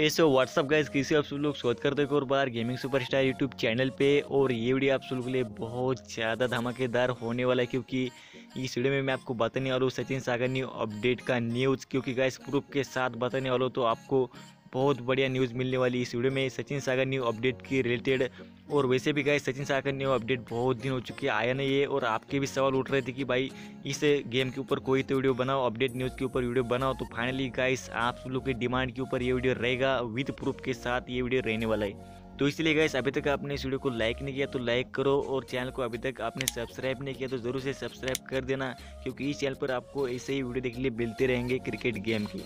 हे so what's up guys किसी आप सब लोग? शोध करते हो और बार गेमिंग सुपरस्टार यूट्यूब चैनल पे। और ये वीडियो आप सब लोग के लिए बहुत ज़्यादा धमाकेदार होने वाला है क्योंकि इस वीडियो में मैं आपको बताने वाला हूँ सचिन सागर न्यू अपडेट का न्यूज़ क्योंकि गाइस प्रूफ के साथ बताने वाला हूँ तो आपको बहुत बढ़िया न्यूज़ मिलने वाली इस वीडियो में। सचिन सागर न्यू अपडेट की रिलेटेड और वैसे भी गए सचिन सागर न्यू अपडेट बहुत दिन हो चुके आया नहीं है। और आपके भी सवाल उठ रहे थे कि भाई, इस गेम के ऊपर कोई तो वीडियो बनाओ अपडेट न्यूज़ के ऊपर वीडियो बनाओ। तो फाइनली गाइस आप लोग की डिमांड के ऊपर ये वीडियो रहेगा विद प्रूफ के साथ ये वीडियो रहने वाला है। तो इसलिए गैस अभी तक आपने इस वीडियो को लाइक नहीं किया तो लाइक करो और चैनल को अभी तक आपने सब्सक्राइब नहीं किया तो ज़रूर से सब्सक्राइब कर देना, क्योंकि इस चैनल पर आपको ऐसे ही वीडियो देखने के लिए मिलते रहेंगे क्रिकेट गेम की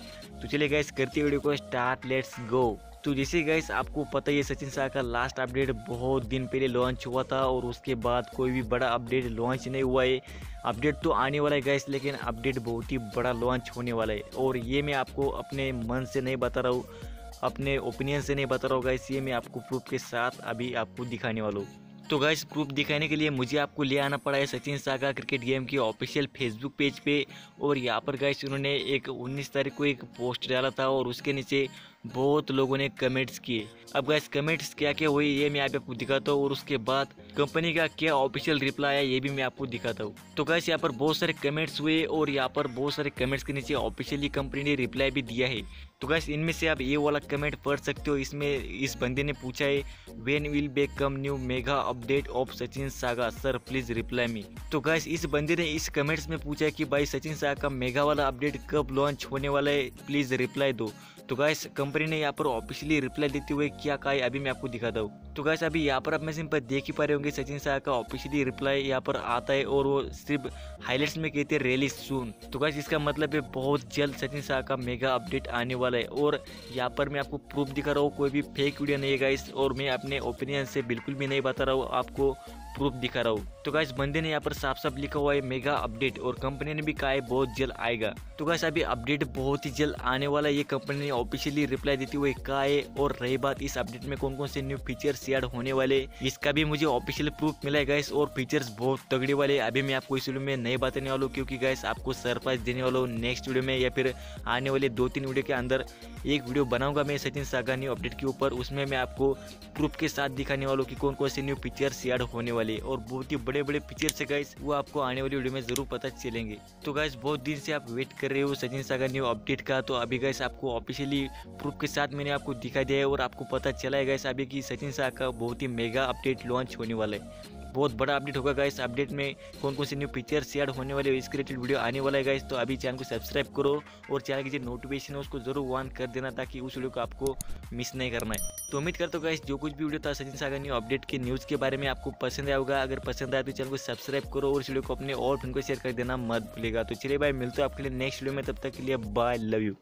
तो चलिए गाइस करते वीडियो को स्टार्ट लेट्स गो तो जैसे गाइस आपको पता ही है, सचिन शाह का लास्ट अपडेट बहुत दिन पहले लॉन्च हुआ था और उसके बाद कोई भी बड़ा अपडेट लॉन्च नहीं हुआ है। अपडेट तो आने वाला है गैस लेकिन अपडेट बहुत ही बड़ा लॉन्च होने वाला है। और ये मैं आपको अपने मन से नहीं बता रहा हूँ अपने ओपिनियन से नहीं बता रहा होगा, इसलिए मैं आपको प्रूफ के साथ अभी आपको दिखाने वाला हूँ। तो गाइस प्रूफ दिखाने के लिए मुझे आपको ले आना पड़ा है सचिन सागा क्रिकेट गेम के ऑफिशियल फेसबुक पेज पे। और यहाँ पर गाइस उन्होंने एक 19 तारीख को एक पोस्ट डाला था और उसके नीचे बहुत लोगों ने कमेंट्स किए। अब गाइस कमेंट्स क्या क्या हुई, ये मैं आपको दिखाता हूँ, और उसके बाद कंपनी का क्या ऑफिशियल रिप्लाई है ये भी मैं आपको दिखाता हूँ। तो गाइस यहाँ पर बहुत सारे कमेंट्स हुए, और यहाँ पर बहुत सारे कमेंट्स के नीचे ऑफिशियली कंपनी ने रिप्लाई भी दिया है। तो गैस इनमें से आप ये वाला कमेंट पढ़ सकते हो, इसमें इस बंदे ने पूछा है when will be come new mega update of Sachin Saga sir please reply me तो गाइस इस बंदे ने इस कमेंट्स में पूछा है कि, भाई सचिन सागा का मेगा वाला अपडेट कब लॉन्च होने वाला है? प्लीज़ रिप्लाई दो. तो गाइस कंपनी ने यहाँ पर ऑफिशियली रिप्लाई देते हुए क्या कहा अभी मैं आपको दिखाता हूँ तो गाइस अभी यहाँ पर आप मैं सिंपल देख ही पा रहे होंगे, सचिन शाह का ऑफिशियली रिप्लाई यहाँ पर आता है और वो सिर्फ़ हाईलाइट्स में कहते हैं रियली सून तो गाइस इसका मतलब है बहुत जल्द सचिन शाह का मेगा अपडेट आने वाला है। और यहाँ पर मैं आपको प्रूफ दिखा रहा हूँ, कोई भी फेक वीडियो नहीं है गाइस और मैं अपने ओपिनियन से बिल्कुल भी नहीं बता रहा हूँ। आपको प्रूफ दिखा रहा हूँ। तो गाइस बंदे ने यहाँ पर साफ़ साफ़ लिखा हुआ है मेगा अपडेट और कंपनी ने भी कहा है, बहुत जल्द आएगा। तो गाइस अभी अपडेट बहुत ही जल्द आने वाला है। ये कंपनी ने ऑफिशियली रिप्लाई देते हुए कहा है, और रही बात इस अपडेट में कौन कौन से न्यू फीचर्स एड होने वाले इसका भी मुझे ऑफिशियल प्रूफ मिला है गाइस और फीचर्स बहुत तगड़े वाले अभी मैं आपको इस वीडियो में नहीं बताने वाला हूँ, क्योंकि गाइस आपको सरप्राइज़ देने वाला हूँ नेक्स्ट वीडियो में, या फिर आने वाले दो तीन वीडियो के अंदर एक वीडियो बनाऊँगा मैं सचिन सागा न्यू अपडेट के ऊपर, उसमें मैं आपको प्रूफ के साथ दिखाने वाला हूँ कि कौन कौन से न्यू फीचर्स एड होने वाले और बहुत ही बड़े बड़े पिक्चर है गाइस वो आपको आने वाली वीडियो में ज़रूर पता चलेंगे। तो गाइस बहुत दिन से आप वेट कर रहे हो सचिन सागर न्यू अपडेट का तो अभी गाइस आपको ऑफिशियली प्रूफ के साथ मैंने आपको दिखा दिया है और आपको पता चला है गाइस अभी की सचिन सागर का बहुत ही मेगा अपडेट लॉन्च होने वाला है। बहुत बड़ा अपडेट होगा गाइस अपडेट में कौन कौन से न्यू फीचर्स शेयर होने वाले इसके रिलेटेड वीडियो आने वाला है गाइस तो अभी चैनल को सब्सक्राइब करो और चैनल की जो नोटिफिकेशन है, उसको ज़रूर ऑन कर देना ताकि उस वीडियो को आपको मिस नहीं करना है। तो उम्मीद करता हूँ गाइस जो कुछ भी वीडियो था, सचिन सागर न्यू अपडेट के न्यूज़ के बारे में आपको पसंद आया होगा। अगर पसंद आया तो चैनल को सब्सक्राइब करो और इस वीडियो को अपने और फ्रेंड को शेयर कर देना मत भूलेगा। तो चलिए भाई मिलते हो आपके लिए नेक्स्ट वीडियो में, तब तक के लिए बाय लव यू